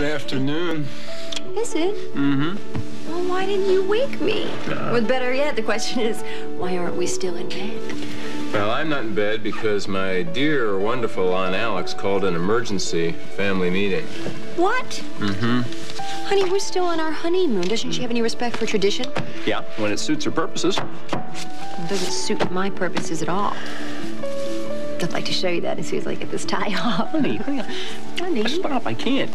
Good afternoon. Is it? Mm-hmm. Well, why didn't you wake me? Or better yet, the question is, why aren't we still in bed? Well, I'm not in bed because my dear, wonderful Aunt Alex called an emergency family meeting. What? Mm-hmm. Honey, we're still on our honeymoon. Doesn't she have any respect for tradition? Yeah, when it suits her purposes. It doesn't suit my purposes at all. I'd like to show you that as soon as I get this tie off. Honey, honey, Honey. stop, I can't.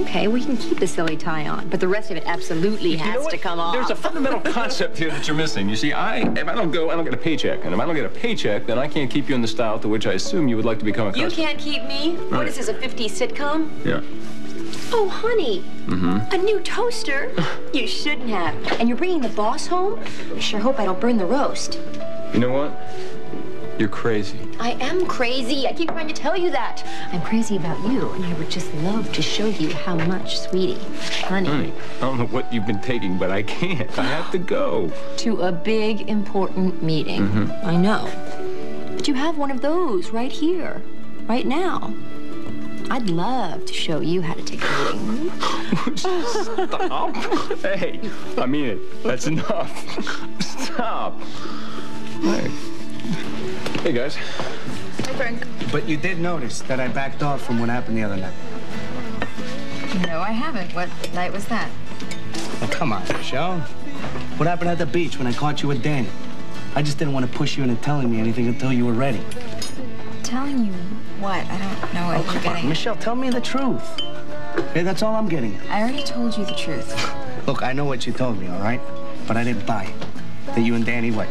Okay, we can keep the silly tie on, but the rest of it absolutely You has to come off. There's a fundamental concept here that you're missing. You see, I if I don't go, I don't get a paycheck. And if I don't get a paycheck, then I can't keep you in the style to which I assume you would like to become You can't keep me? What Right. is this, a 50s sitcom? Yeah. Oh, honey. Mm-hmm. A new toaster? You shouldn't have. And you're bringing the boss home? I sure hope I don't burn the roast. You know what? You're crazy. I am crazy. I keep trying to tell you that. I'm crazy about you, and I would just love to show you how much, sweetie. Honey. Honey, I don't know what you've been taking, but I can't. I have to go. To a big, important meeting. Mm-hmm. I know. But you have one of those right here, right now. I'd love to show you how to take a meeting. Stop. hey, I mean it. That's enough. Stop. Hey. Hey, guys. But you did notice that I backed off from what happened the other night. No, I haven't. What night was that? Oh, come on, Michelle. What happened at the beach when I caught you with Danny? I just didn't want to push you into telling me anything until you were ready. Telling you what? I don't know what Oh, you're come on, getting. Michelle, tell me the truth. Hey, that's all I'm getting. I already told you the truth. Look, I know what you told me, all right? But I didn't buy it. That you and Danny, what?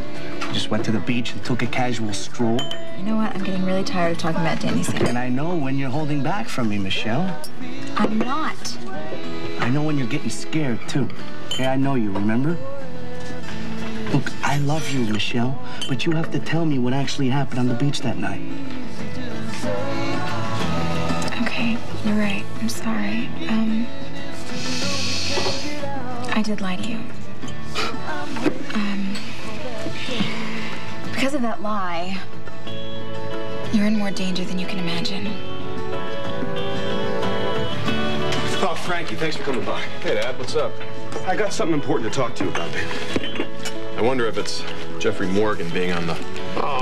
Just went to the beach and took a casual stroll? You know what? I'm getting really tired of talking about Danny's thing. And I know when you're holding back from me, Michelle. I'm not. I know when you're getting scared, too. Okay, I know you, remember? Look, I love you, Michelle, but you have to tell me what actually happened on the beach that night. Okay, you're right. I'm sorry. Um, I did lie to you. Because of that lie, you're in more danger than you can imagine. Oh, Frankie, thanks for coming by. Hey, Dad, what's up? I got something important to talk to you about, baby. I wonder if it's Jeffrey Morgan being on the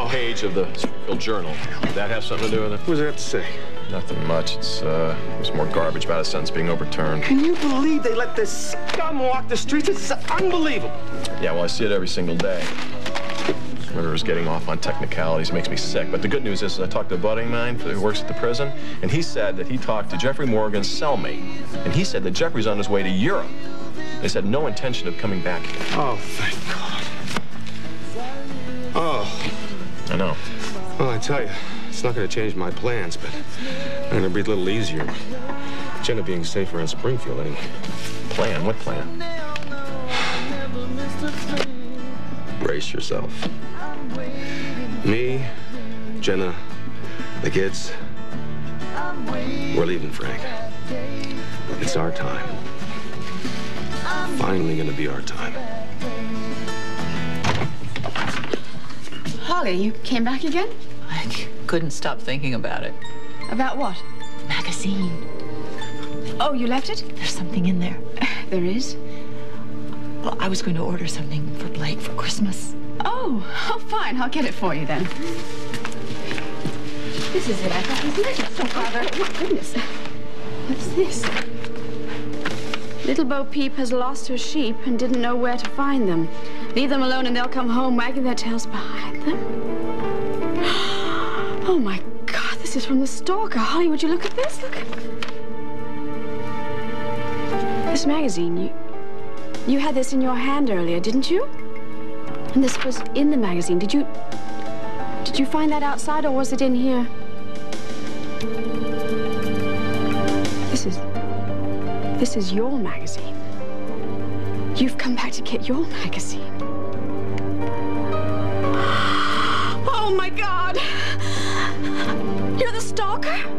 page of the Springfield Journal. Did that have something to do with it? What does that have to say? Nothing much. It's uh, it was more garbage about a sentence being overturned. Can you believe they let this scum walk the streets? It's unbelievable. Yeah, well, I see it every single day. Murderers getting off on technicalities makes me sick. But the good news is I talked to a buddy of mine who works at the prison, and he said that he talked to Jeffrey Morgan's cellmate, and he said that Jeffrey's on his way to Europe. They said no intention of coming back here. Oh, thank God. Oh, I know. well, I tell you, it's not going to change my plans, but I'm going to breathe a little easier. Jenna being safer in Springfield, anyway. Plan? What plan? Brace yourself. Me, Jenna, the kids, we're leaving, Frank. It's our time. Finally gonna be our time. Holly, you came back again? I couldn't stop thinking about it. About what? Magazine. Oh, you left it? There's something in there. There is. Well, I was going to order something for Christmas. Oh, oh, fine. I'll get it for you then. This is it. I thought it was letters. Oh, Father. Oh, my goodness. What's this? Little Bo Peep has lost her sheep and didn't know where to find them. Leave them alone and they'll come home wagging their tails behind them. Oh, my God. This is from the stalker. Holly, would you look at this? Look. This magazine, you... You had this in your hand earlier, didn't you? And this was in the magazine. Did you... Did you find that outside or was it in here? This is... This is your magazine. You've come back to get your magazine. Oh, my God! You're the stalker?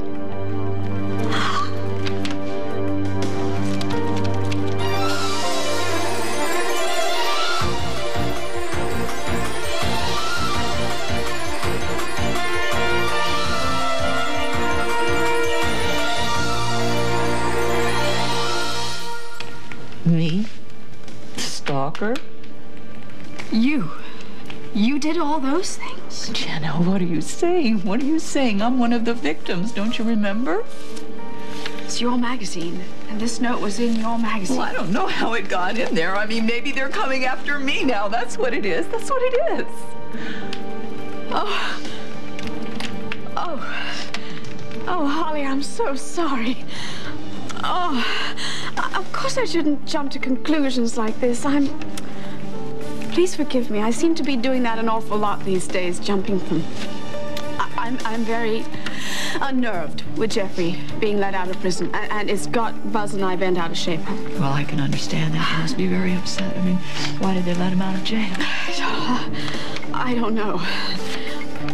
Walker. You. You did all those things? Jenna, what are you saying? What are you saying? I'm one of the victims, don't you remember? It's your magazine, and this note was in your magazine. Well, I don't know how it got in there. I mean, maybe they're coming after me now. That's what it is. That's what it is. Oh. Oh. Oh, Holly, I'm so sorry. Oh course I shouldn't jump to conclusions like this. I'm. Please forgive me. I seem to be doing that an awful lot these days, jumping from. I, I'm, I'm very unnerved with Jeffrey being let out of prison, and, and it's got Buzz and I bent out of shape. Well, I can understand that. You must be very upset. I mean, why did they let him out of jail? I don't know.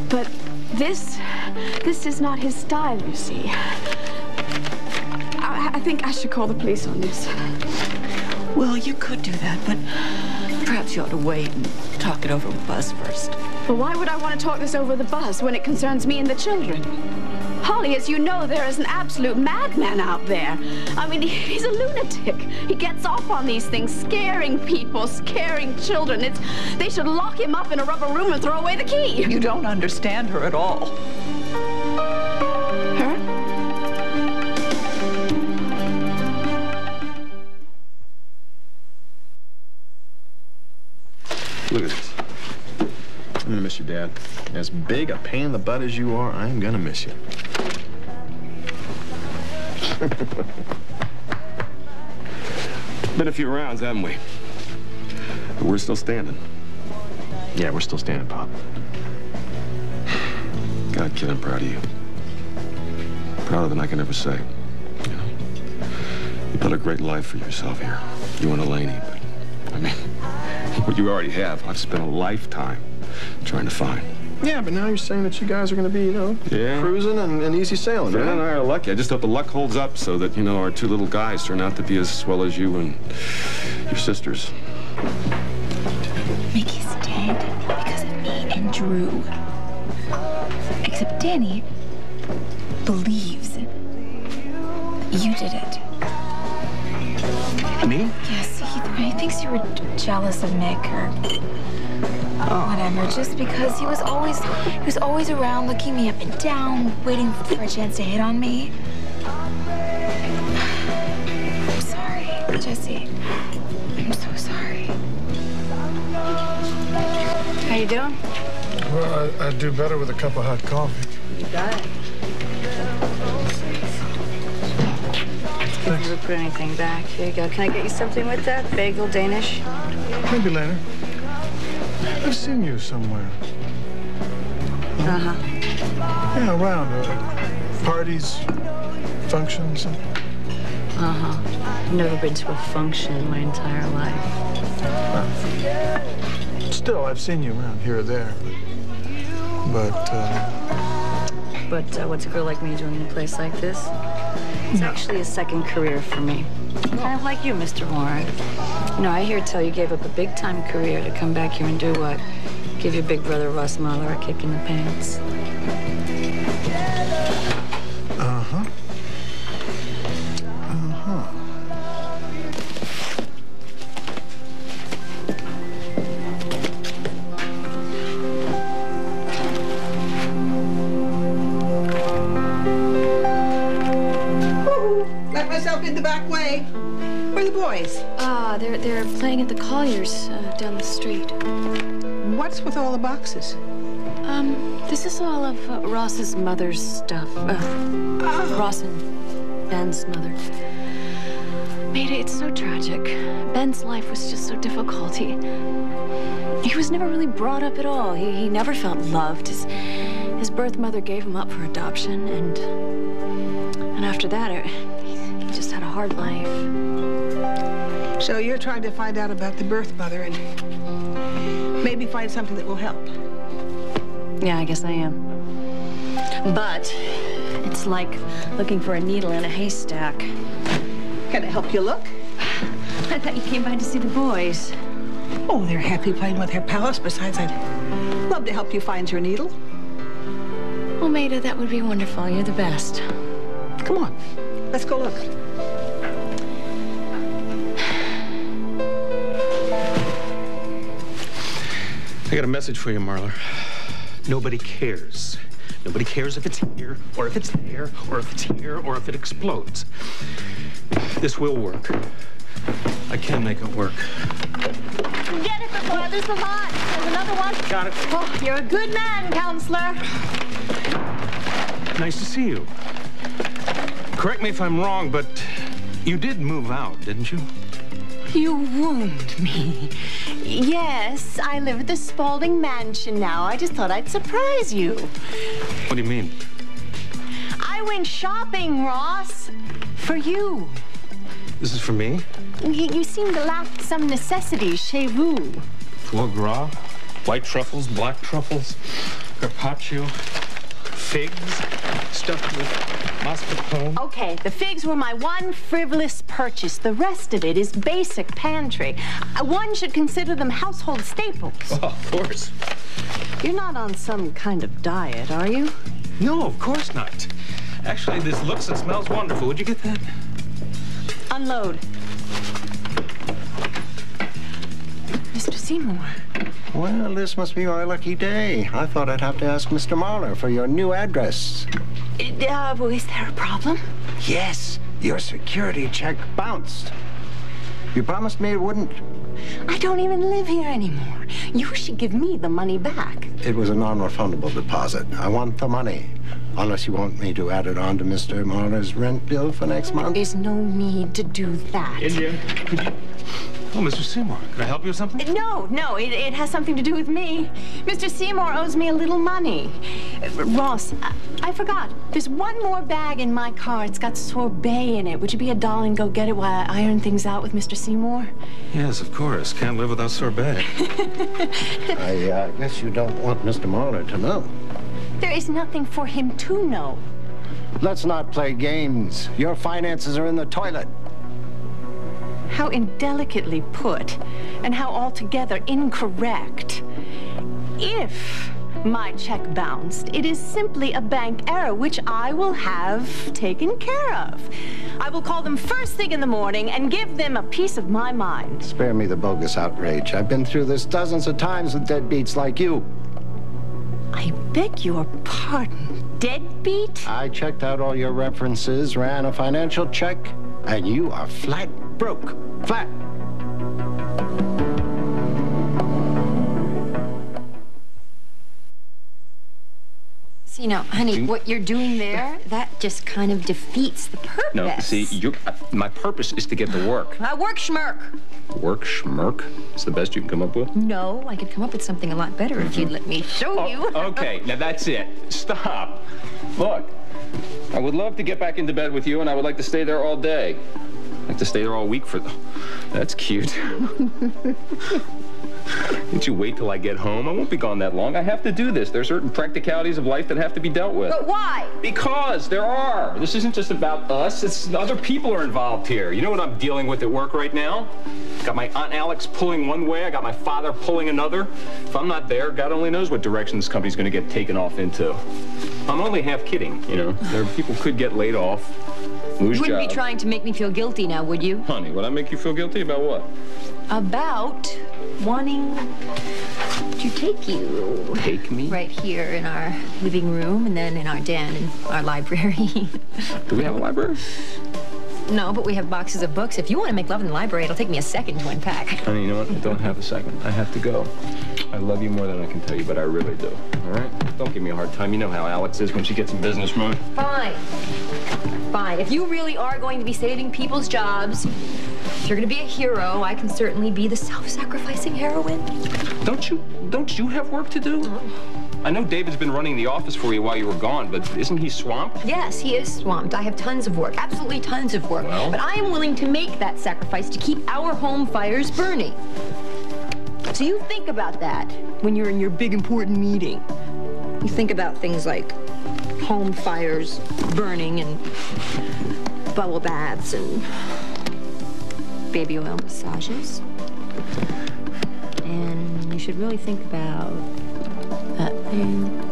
But this, this is not his style, you see. I, I think I should call the police on this. Well, you could do that, but perhaps you ought to wait and talk it over with Buzz first. But why would I want to talk this over with Buzz when it concerns me and the children? Holly, as you know, there is an absolute madman out there. I mean, he's a lunatic. He gets off on these things, scaring people, scaring children. It's they should lock him up in a rubber room and throw away the key. You don't understand her at all. Look at this. I'm gonna miss you, Dad. As big a pain in the butt as you are, I'm gonna miss you. Been a few rounds, haven't we? But we're still standing. Yeah, we're still standing, Pop. God, kid, I'm proud of you. Prouder than I can ever say. You know, you built a great life for yourself here. You and Eleni, but I mean, what you already have, I've spent a lifetime trying to find. Yeah, but now you're saying that you guys are gonna be, you know, Yeah. cruising and, and easy sailing, Fran right? and I are lucky. I just hope the luck holds up so that, you know, our two little guys turn out to be as swell as you and your sisters. Mickey's dead because of me and Drew. Except Danny believes you did it. Me? Yes, he, he thinks you were jealous of Mick or whatever. Just because he was always he was always around, looking me up and down, waiting for a chance to hit on me. I'm sorry, Jesse. I'm so sorry. How you doing? Well, I, I'd do better with a cup of hot coffee. You got it. Put anything back. Here you go. Can I get you something with that? Bagel, Danish? Maybe later. I've seen you somewhere. Uh-huh. Yeah, around. Uh, parties, functions. Uh-huh. I've never been to a function in my entire life. Still, I've seen you around here or there. But, uh, But uh, what's a girl like me doing in a place like this? It's actually a second career for me. Kind of like you, Mr. Warren. No, I hear tell you gave up a big-time career to come back here and do what? Give your big brother Ross Marler a kick in the pants. The back way. Where are the boys? Ah, they're they're playing at the Colliers uh, down the street. What's with all the boxes? Um, this is all of uh, Ross's mother's stuff. Uh, Ross and Ben's mother. Maida, it's so tragic. Ben's life was just so difficult. He he was never really brought up at all. He he never felt loved. His his birth mother gave him up for adoption, and and after that, you're trying to find out about the birth mother and maybe find something that will help. Yeah, I guess I am. But it's like looking for a needle in a haystack. Can I help you look? I thought you came by to see the boys. Oh, they're happy playing with their palace. Besides, I'd love to help you find your needle. Well, Maida, that would be wonderful. You're the best. Come on, let's go look. I got a message for you, Marler. Nobody cares. Nobody cares if it's here, or if it's there, or if it's here, or if it explodes. This will work. I can make it work. Get it before I lose the lot. There's another one. Got it. Oh, you're a good man, counselor. Nice to see you. Correct me if I'm wrong, but you did move out, didn't you? You wound me. Yes, I live at the Spaulding Mansion now. I just thought I'd surprise you. What do you mean? I went shopping, Ross. For you. This is for me? You, you seem to lack some necessities chez vous. Foie gras, white truffles, black truffles, carpaccio, figs, stuffed with mascarpone. Okay, the figs were my one frivolous purchase. The rest of it is basic pantry. Uh, One should consider them household staples. Oh, of course. You're not on some kind of diet, are you? No, of course not. Actually, this looks and smells wonderful. Would you get that? Unload. Mr. Seymour. Well, this must be my lucky day. I thought I'd have to ask Mr. Marler for your new address. Uh, is there a problem? Yes, your security check bounced. You promised me it wouldn't. I don't even live here anymore. You should give me the money back. It was a non-refundable deposit. I want the money. Unless you want me to add it on to Mr. Marler's rent bill for next month. There's no need to do that. India, could you... Oh, Mr. Seymour, can I help you with something? No, no, it, it has something to do with me. Mr. Seymour owes me a little money. Uh, Ross, I, I forgot. There's one more bag in my car. It's got sorbet in it. Would you be a doll and go get it while I iron things out with Mr. Seymour? Yes, of course. Can't live without sorbet. I uh, guess you don't want Mr. Marler to know. There is nothing for him to know. Let's not play games. Your finances are in the toilet. How indelicately put, and how altogether incorrect. If my check bounced, it is simply a bank error, which I will have taken care of. I will call them first thing in the morning and give them a piece of my mind. Spare me the bogus outrage. I've been through this dozens of times with deadbeats like you. I beg your pardon, deadbeat? I checked out all your references, ran a financial check, and you are flat broke. Flat. See, now, honey, what you're doing there, that just kind of defeats the purpose. No, see, you uh, my purpose is to get to work. I work schmirk. Work, schmirk. It's the best you can come up with? No, I could come up with something a lot better if you'd let me show you. Okay, now that's it. Stop. Look, I would love to get back into bed with you, and I would like to stay there all day. Like to stay there all week for. Them. That's cute. Didn't you wait till I get home? I won't be gone that long. I have to do this. There are certain practicalities of life that have to be dealt with. But why? Because there are. This isn't just about us. It's other people are involved here. You know what I'm dealing with at work right now? Got my Aunt Alex pulling one way. I got my father pulling another. If I'm not there, God only knows what direction this company's going to get taken off into. I'm only half kidding, you know. There people could get laid off, lose You wouldn't jobs. be trying to make me feel guilty now, would you? Honey, would I make you feel guilty about what? About wanting to take you. Take me? Right here in our living room and then in our den and our library. Do we have a library? no, but we have boxes of books. If you want to make love in the library, it'll take me a second to unpack. Honey, you know what? I don't have a second. I have to go. I love you more than I can tell you, but I really do. All right? Don't give me a hard time. You know how Alex is when she gets in business mode. Fine. Fine. If you really are going to be saving people's jobs, if you're going to be a hero, I can certainly be the self-sacrificing heroine. Don't you don't you have work to do? Uh-huh. I know David's been running the office for you while you were gone, but isn't he swamped? Yes, he is swamped. I have tons of work, absolutely tons of work. Well? But I am willing to make that sacrifice to keep our home fires burning. So you think about that when you're in your big important meeting. You think about things like home fires burning and bubble baths and baby oil massages. And you should really think about that thing.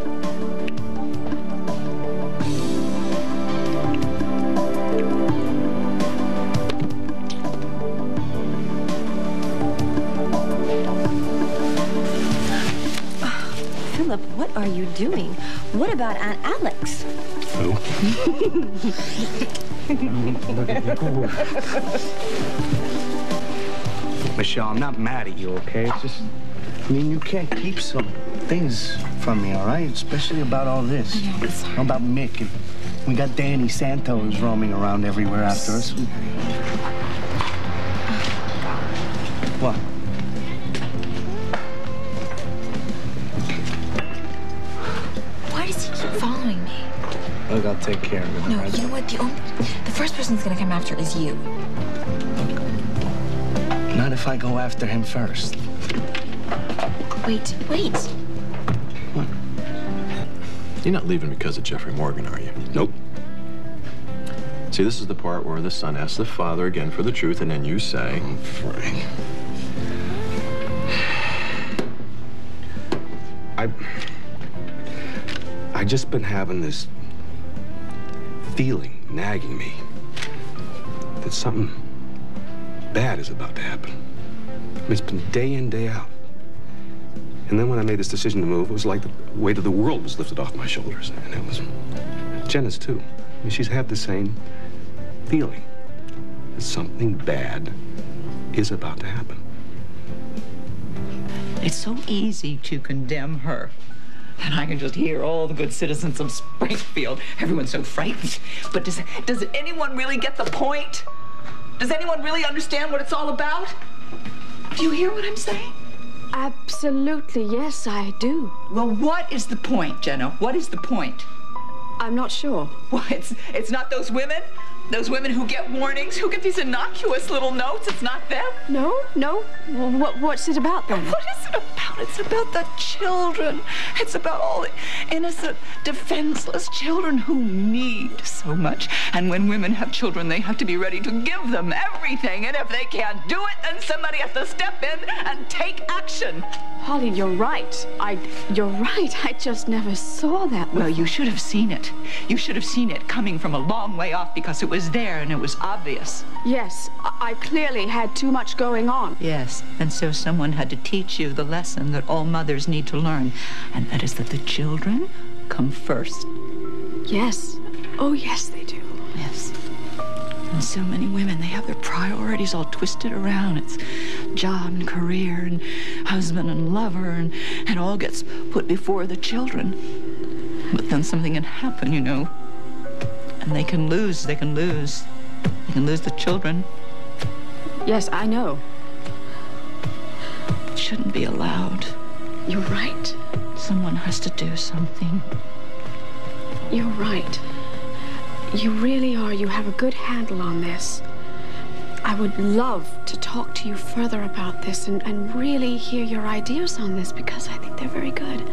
You doing? What about Aunt Alex? Who? Michelle, I'm not mad at you, okay? It's just, I mean, you can't keep some things from me, all right? Especially about all this. How about Mick? And we got Danny Santos roaming around everywhere after us. Take care of it. No, all right? you know what? The only, the first person that's gonna come after is you. Not if I go after him first. Wait, wait. What? You're not leaving because of Jeffrey Morgan, are you? Nope. See, this is the part where the son asks the father again for the truth, and then you say, oh, Frank. I. I just been having this feeling nagging me that something bad is about to happen. It's been day in, day out. And then when I made this decision to move, it was like the weight of the world was lifted off my shoulders. And it was Jenna's too. I mean, she's had the same feeling that something bad is about to happen. It's so easy to condemn her. And I can just hear all the good citizens of Springfield. Everyone's so frightened. But does, does anyone really get the point? Does anyone really understand what it's all about? Do you hear what I'm saying? Absolutely, yes, I do. Well, what is the point, Jenna? What is the point? I'm not sure. What? It's, it's not those women? Those women who get warnings, who get these innocuous little notes? It's not them? No, no. Well, what, what's it about then? What is it about? It's about the children. It's about all the innocent, defenseless children who need so much. And when women have children, they have to be ready to give them everything. And if they can't do it, then somebody has to step in and take action. Holly, you're right. I, you're right. I just never saw that. Well, you should have seen it. You should have seen it coming from a long way off because it was there and it was obvious. Yes, I, I clearly had too much going on. Yes, and so someone had to teach you the lesson that all mothers need to learn, and that is that the children come first. Yes. Oh, yes, they do. Yes. And so many women, they have their priorities all twisted around. It's job and career and husband and lover, and it all gets put before the children. But then something can happen, you know. And they can lose, they can lose. They can lose the children. Yes, I know. It shouldn't be allowed. You're right. Someone has to do something. You're right. You really are. You have a good handle on this. I would love to talk to you further about this and, and really hear your ideas on this because I think they're very good.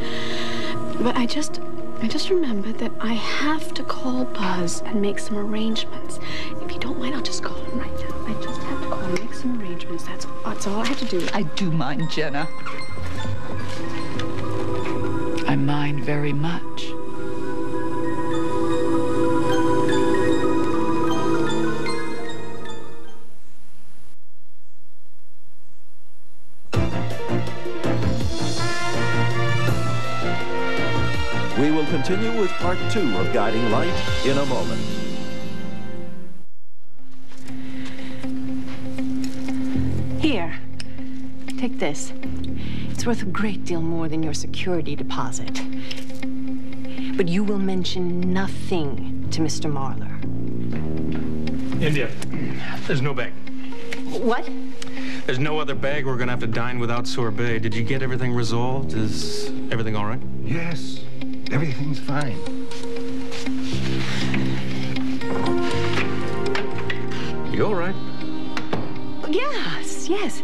But I just I just remembered that I have to call Buzz and make some arrangements. If you don't mind, I'll just call him right now. I just have to call him, make some arrangements. That's that's all I have to do. I do mind, Jenna. I mind very much. Continue with part two of Guiding Light in a moment. Here, take this. It's worth a great deal more than your security deposit. But you will mention nothing to Mr. Marler. India, there's no bag. What? There's no other bag. We're gonna have to dine without sorbet. Did you get everything resolved? Is everything all right? Yes, everything's fine. You all right? Yes, yes.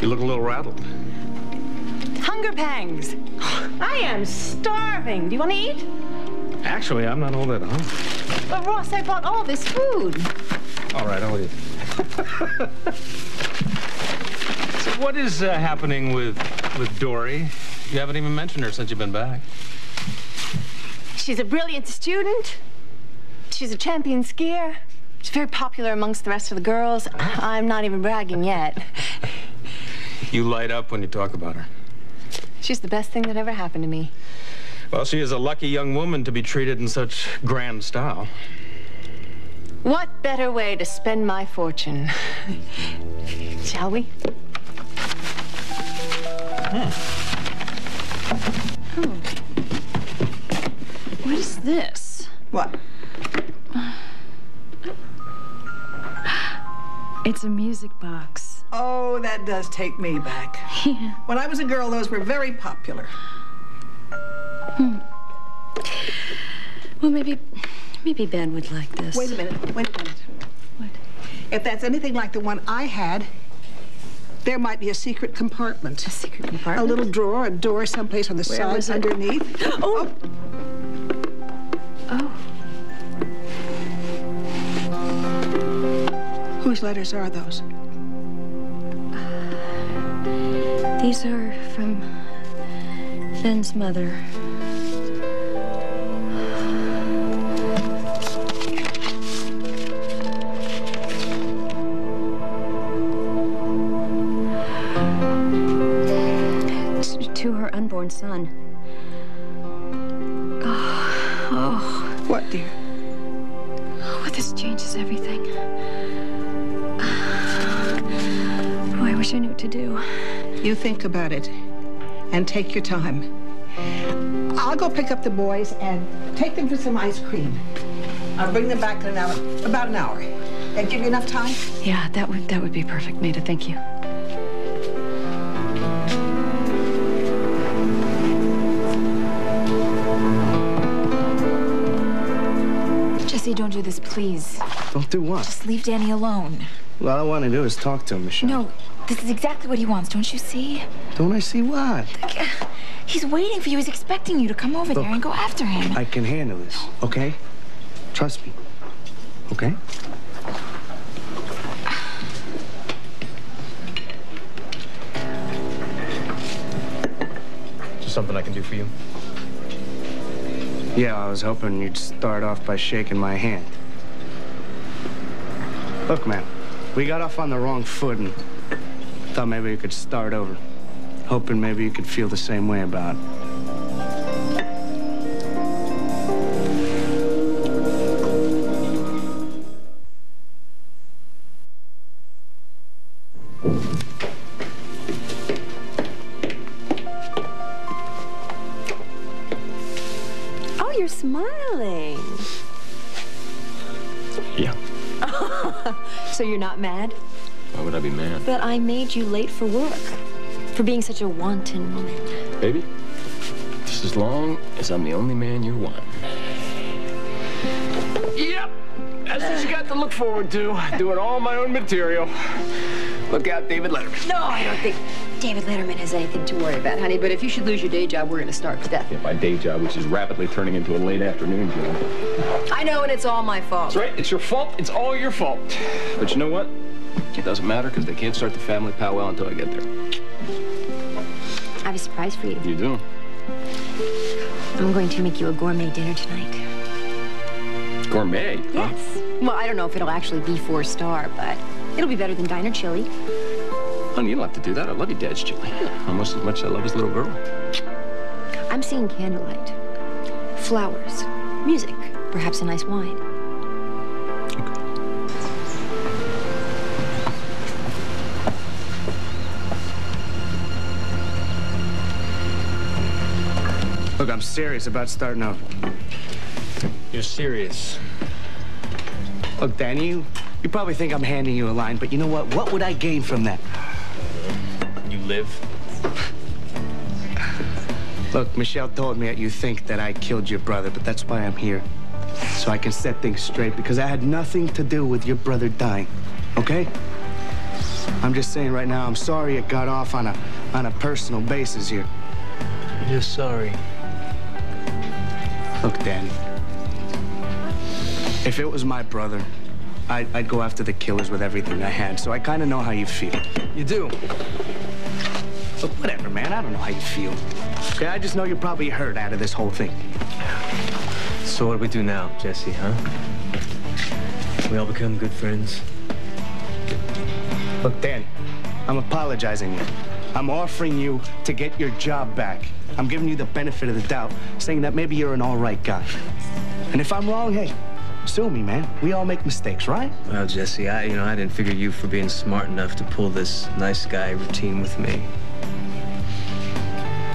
You look a little rattled. Hunger pangs. I am starving. Do you want to eat? Actually, I'm not all that hungry. But Ross, I bought all this food. All right, I'll eat. so what is uh, happening with with Dory? You haven't even mentioned her since you've been back. She's a brilliant student. She's a champion skier. She's very popular amongst the rest of the girls. I'm not even bragging yet. You light up when you talk about her. She's the best thing that ever happened to me. Well, she is a lucky young woman to be treated in such grand style. What better way to spend my fortune? Shall we? Oh. This? What? It's a music box. Oh, that does take me back. Yeah. When I was a girl, those were very popular. Hmm. Well, maybe, maybe Ben would like this. Wait a minute. Wait a minute. What? If that's anything like the one I had, there might be a secret compartment. A secret compartment? A little drawer, a door someplace on the Where side underneath. Oh. Oh. Whose letters are those? These are from Ben's mother. To her unborn son. Oh, oh. What, dear? Oh, this changes everything. I knew what to do. You think about it and take your time. I'll go pick up the boys and take them for some ice cream. I'll bring them back in an hour, about an hour. That give you enough time? Yeah, that would that would be perfect, Maida. Thank you. Jesse, don't do this, please. Don't do what? Just leave Danny alone. Well, all I want to do is talk to him, Michelle. No, this is exactly what he wants, don't you see? Don't I see what? He's waiting for you. He's expecting you to come over there and go after him. I can handle this, okay? Trust me. Okay? Just something I can do for you? Yeah, I was hoping you'd start off by shaking my hand. Look, man, we got off on the wrong foot and thought maybe we could start over. Hoping maybe you could feel the same way about it. Not mad Why would I be mad? that I made you late for work? For being such a wanton woman. Baby, just as long as I'm the only man you want. Yep, that's what you got to look forward to. Doing all my own material. Look out, David Letterman. No, I don't think David Letterman has anything to worry about, honey. But if you should lose your day job, we're going to starve to death. Yeah, my day job, which is rapidly turning into a late afternoon job. I know, and it's all my fault. That's right. It's your fault. It's all your fault. But you know what? It doesn't matter because they can't start the family powwow until I get there. I have a surprise for you. You do? I'm going to make you a gourmet dinner tonight. Gourmet. huh? Yes. Well, I don't know if it'll actually be four star, but it'll be better than diner chili. Honey, you don't have to do that. I love your dad's chili. Almost as much as I love his little girl. I'm seeing candlelight, flowers, music, perhaps a nice wine. Look, I'm serious about starting over. You're serious. Look, Danny, you, you probably think I'm handing you a line, but you know what? What would I gain from that? You live? Look, Michelle told me that you think that I killed your brother, but that's why I'm here. So I can set things straight, because I had nothing to do with your brother dying, okay? I'm just saying right now, I'm sorry it got off on a, on a personal basis here. You're sorry. Look, Danny. If it was my brother, I'd, I'd go after the killers with everything I had, so I kind of know how you feel. You do? Look, whatever, man. I don't know how you feel. Okay, I just know you're probably hurt out of this whole thing. So what do we do now, Jesse, huh? We all become good friends? Look, Dan, I'm apologizing. you. I'm offering you to get your job back. I'm giving you the benefit of the doubt, saying that maybe you're an all right guy. And if I'm wrong, hey, sue me, man. We all make mistakes, right? Well, Jesse, I, you know, I didn't figure you for being smart enough to pull this nice guy routine with me.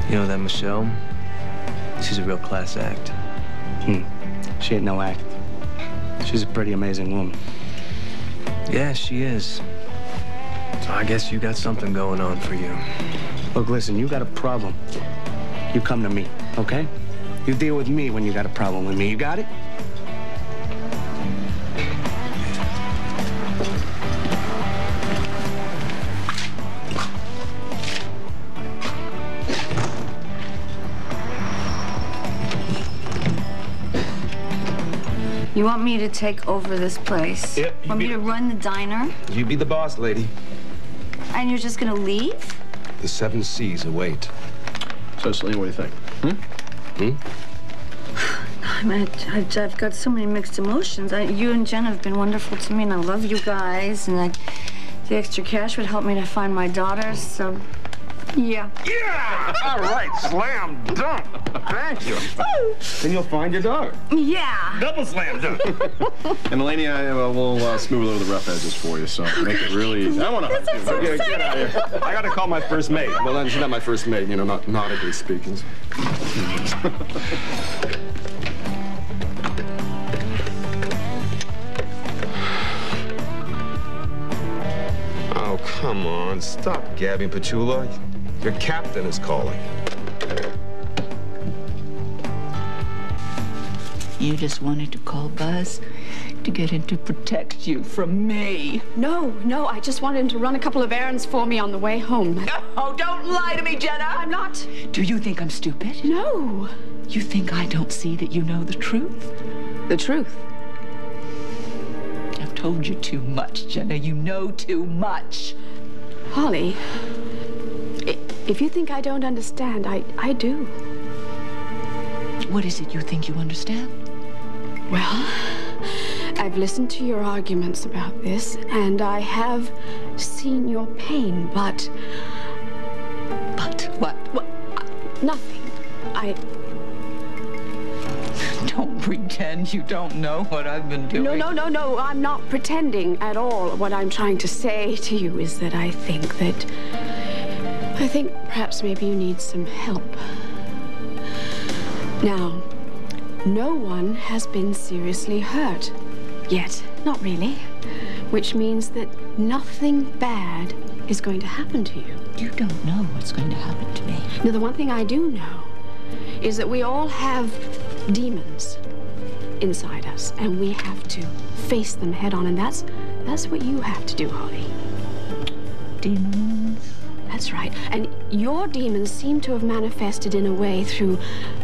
You know that Michelle? She's a real class act. Hmm. She ain't no act. She's a pretty amazing woman. Yeah, she is. So I guess you got something going on for you. Look, listen, you got a problem. You come to me, okay? You deal with me when you got a problem with me. You got it? You want me to take over this place? Yep, you Want me to run the diner? You be the boss, lady. And you're just gonna leave? The seven seas await. So, Celine, what do you think? Hmm? I mean, I've, I've got so many mixed emotions. I, you and Jen have been wonderful to me, and I love you guys. And I, the extra cash would help me to find my daughter. So, yeah. Yeah! All right, slam dunk. Thank you. then you'll find your daughter. Yeah. Double slam dunk. And Eleni, I uh, will uh, smooth over the rough edges for you, so make it really easy. I want to. This is so Okay, get out of here. I got to call my first mate. Well, then she's not my first mate, you know, not nautically speaking. Oh, come on. Stop gabbing, Petula. Your captain is calling. You just wanted to call Buzz to get him to protect you from me. No, no, I just wanted him to run a couple of errands for me on the way home. Oh, don't lie to me, Jenna. I'm not. Do you think I'm stupid? No. You think I don't see that you know the truth? The truth? I've told you too much, Jenna. You know too much. Holly, i- if you think I don't understand, I, I do. What is it you think you understand? Well, I've listened to your arguments about this, and I have seen your pain, but. But what? What? Nothing. I. Don't pretend you don't know what I've been doing. No, no, no, no. I'm not pretending at all. What I'm trying to say to you is that I think that. I think perhaps maybe you need some help. Now, no one has been seriously hurt yet. Not really. Which means that nothing bad is going to happen to you. You don't know what's going to happen to me. Now, the one thing I do know is that we all have demons inside us, and we have to face them head on, and that's that's what you have to do, Holly. Demons? That's right. And your demons seem to have manifested in a way through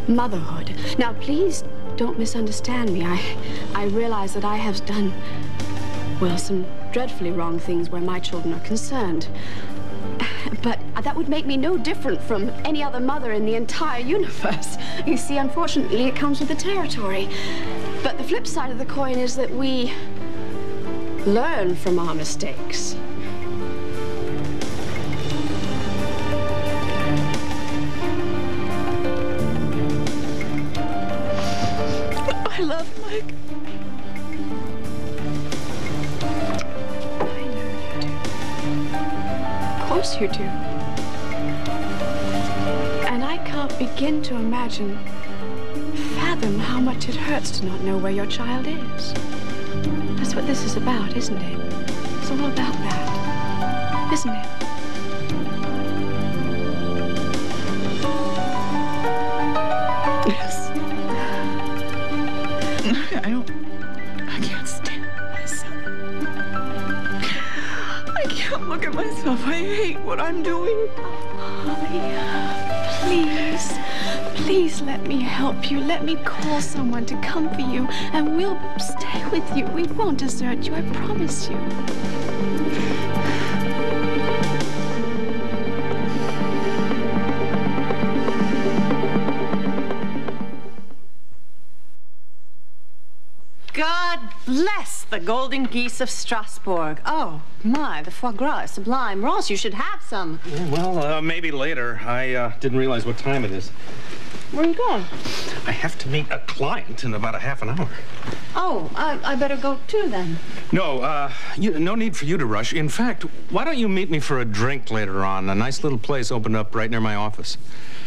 motherhood. Now, please don't misunderstand me. I I realize that I have done well some dreadfully wrong things where my children are concerned. But that would make me no different from any other mother in the entire universe. You see, unfortunately, it comes with the territory. But the flip side of the coin is that we learn from our mistakes. I love Mike. Of course you do. And I can't begin to imagine, fathom how much it hurts to not know where your child is. That's what this is about, isn't it? It's all about that, isn't it? I don't. I can't stand myself. I can't look at myself. I hate what I'm doing. Holly, please, please let me help you. Let me call someone to come for you, and we'll stay with you. We won't desert you, I promise you. The golden geese of Strasbourg. Oh, my, the foie gras is sublime. Ross, you should have some. Well, uh, maybe later. I uh, didn't realize what time it is. Where are you going? I have to meet a client in about a half an hour. Oh, I, I better go too then. No, uh, you, no need for you to rush. In fact, why don't you meet me for a drink later on? A nice little place opened up right near my office.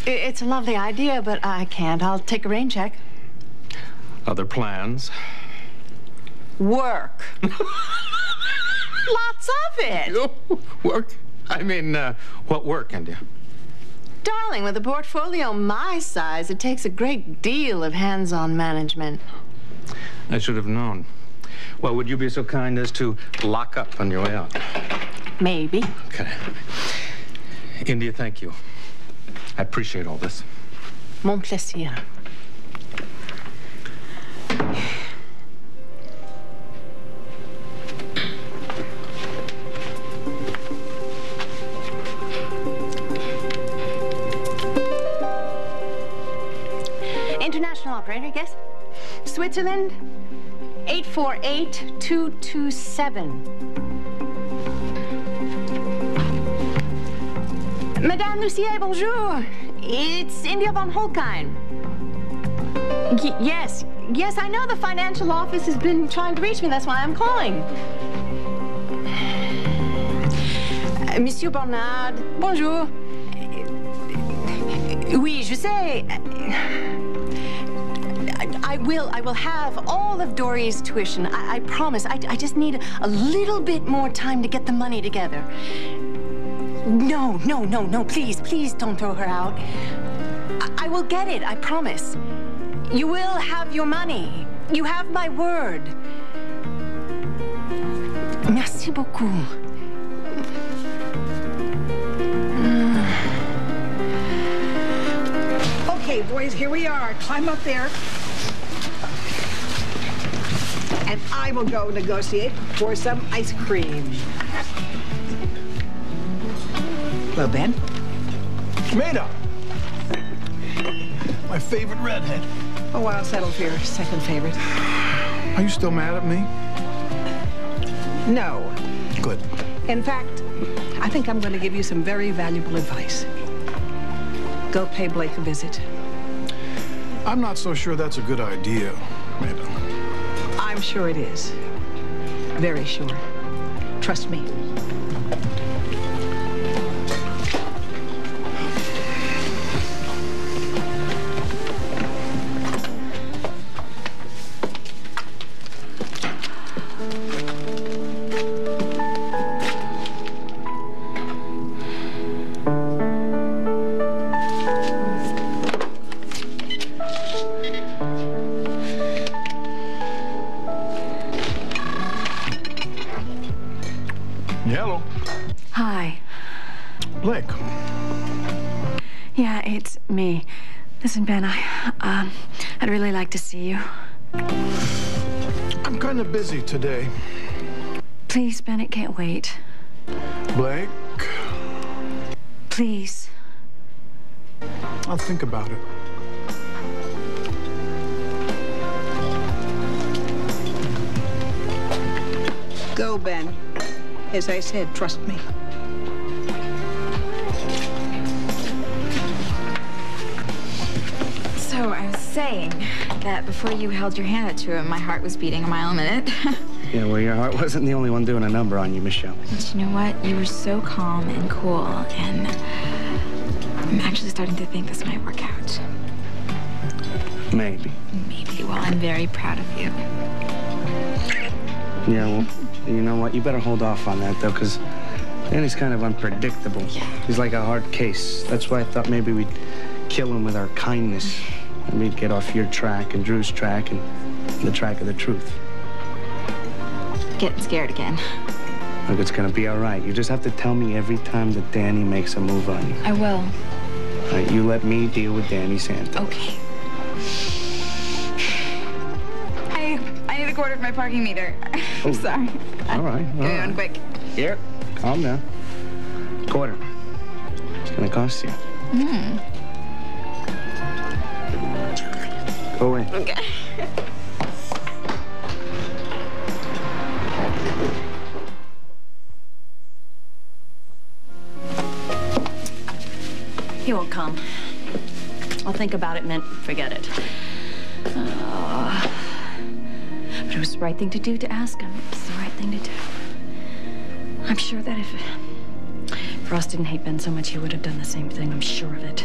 I- It's a lovely idea, but I can't. I'll take a rain check. Other plans? Work. Lots of it. Work? I mean, uh, what work, India? Darling, with a portfolio my size, it takes a great deal of hands-on management. I should have known. Well, would you be so kind as to lock up on your way out? Maybe. Okay. India, thank you. I appreciate all this. Mon plaisir. Switzerland, 848-227. Madame Lucier, bonjour. It's India von Halkein. Y- yes, yes, I know the financial office has been trying to reach me. That's why I'm calling. Monsieur Bernard, bonjour. Oui, je sais. Will. I will have all of Dory's tuition. I, I promise. I, I just need a little bit more time to get the money together. No, no, no, no. Please, please don't throw her out. I, I will get it. I promise. You will have your money. You have my word. Merci beaucoup. Okay, boys, here we are. Climb up there. And I will go negotiate for some ice cream. Well, Ben. Maida! My favorite redhead. Oh, I'll settle for your second favorite. Are you still mad at me? No. Good. In fact, I think I'm going to give you some very valuable advice. Go pay Blake a visit. I'm not so sure that's a good idea, Maida. I'm sure it is. Very sure. Trust me. Today. Please, Bennett can't wait. Blake, Please. I'll think about it. Go, Ben. As I said, trust me. So I was saying that before you held your hand out to him, my heart was beating a mile a minute. Yeah, well, your heart wasn't the only one doing a number on you, Michelle. but you know what? You were so calm and cool, and I'm actually starting to think this might work out. Maybe. Maybe. Well, I'm very proud of you. Yeah, well, you know what? You better hold off on that, though, because Danny's kind of unpredictable. He's like a hard case. That's why I thought maybe we'd kill him with our kindness. And we'd get off your track and Drew's track and the track of the truth. Getting scared again. Look, it's gonna be all right. You just have to tell me every time that Danny makes a move on you. I will. All right, you let me deal with Danny Santos. Okay. I I need a quarter for my parking meter. I'm sorry. All right. all Give me right. one quick. Here, calm down. Quarter. It's gonna cost you. Hmm. Go away. Okay. he won't come. I'll think about it meant forget it. Uh, but it was the right thing to do to ask him. It's the right thing to do. I'm sure that if, Ross didn't hate Ben so much, he would have done the same thing. I'm sure of it.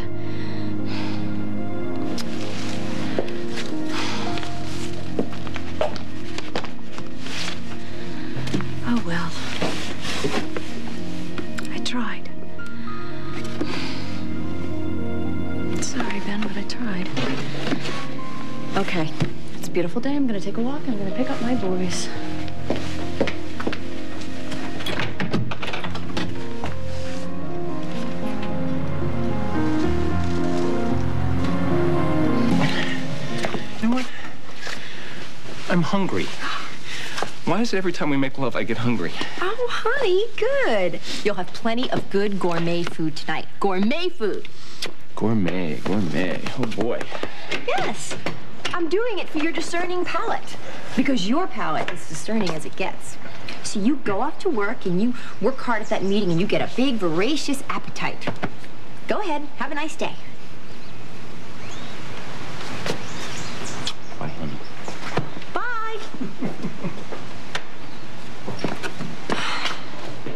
It's a beautiful day. I'm gonna take a walk. I'm gonna pick up my boys. You know what? I'm hungry. Why is it every time we make love I get hungry? Oh, honey, good. You'll have plenty of good gourmet food tonight. Gourmet food. Gourmet, gourmet. Oh boy. Yes. I'm doing it for your discerning palate. Because your palate is discerning as it gets. So you go off to work and you work hard at that meeting and you get a big, voracious appetite. Go ahead. Have a nice day. Bye, honey. Bye.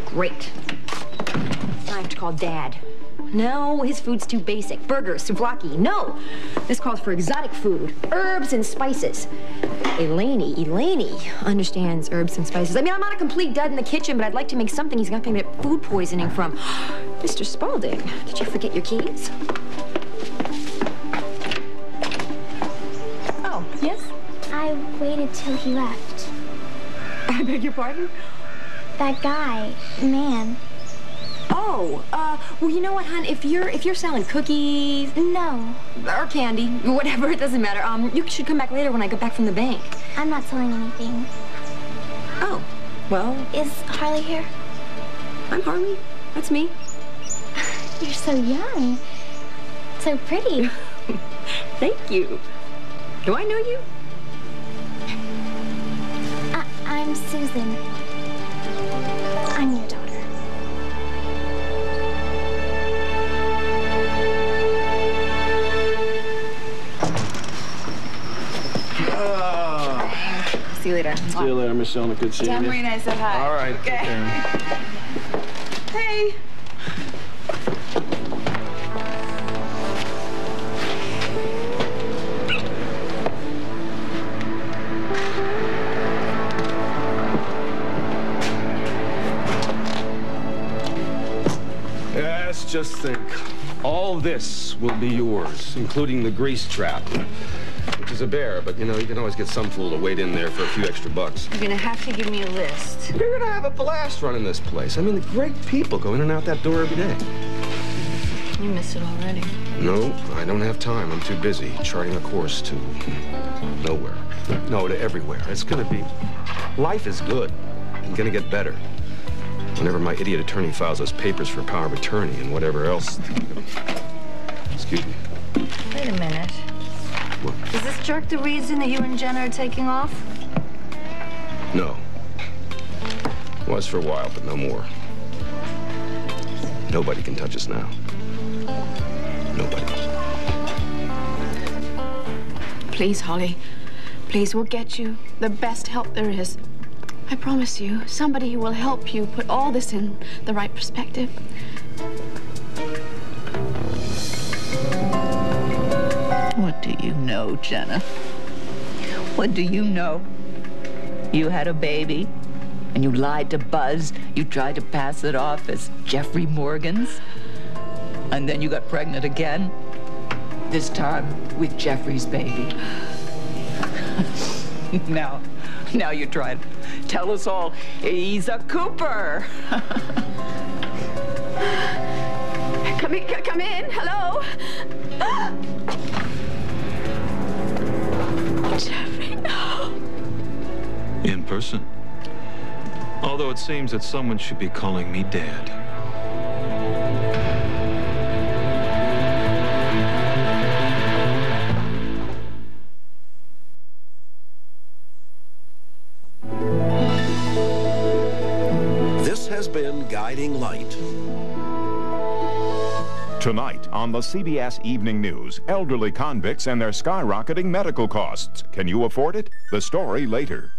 Great. I have to call Dad. No, his food's too basic. Burgers, souvlaki. No. This calls for exotic food, herbs and spices. Eleni, Eleni understands herbs and spices. I mean, I'm not a complete dud in the kitchen, but I'd like to make something he's not going to get food poisoning from. Mr. Spaulding, did you forget your keys? Oh, yes? I waited till he left. I beg your pardon? That guy, man. Oh, uh, well, you know what, hon? If you're if you're selling cookies, no, or candy, whatever, it doesn't matter. Um, you should come back later when I get back from the bank. I'm not selling anything. Oh, well, Is Harley here? I'm Harley. That's me. You're so young. So pretty. Thank you. Do I know you? I- I'm Susan. I'm your daughter. See you later. See you later, Michelle. Good seeing Tell you. Marina I said hi. All right. Okay. take. Hey. Yes, just think. All this will be yours, including the grease trap. Is a bear, but you know, you can always get some fool to wait in there for a few extra bucks. You're gonna have to give me a list. You're gonna have a blast running this place. I mean, the great people go in and out that door every day. You miss it already. No, I don't have time. I'm too busy charting a course to nowhere. No, to everywhere. It's gonna be. Life is good and gonna get better. Whenever my idiot attorney files those papers for power of attorney and whatever else. Excuse me. Wait a minute. What? Is this jerk the reason that you and Jenna are taking off? No. Was for a while, but no more. Nobody can touch us now. Nobody. Please, Holly. Please, we'll get you the best help there is. I promise you, somebody who will help you put all this in the right perspective. Do you know, Jenna? What do you know? You had a baby, and you lied to Buzz. You tried to pass it off as Jeffrey Morgan's. And then you got pregnant again. This time with Jeffrey's baby. now, now you're trying to tell us all he's a Cooper. Come in, come in. Hello. Ah! Jeffrey, no. In person. Although it seems that someone should be calling me Dad. This has been Guiding Light. Tonight on the CBS Evening News, elderly convicts and their skyrocketing medical costs. Can you afford it? The story later.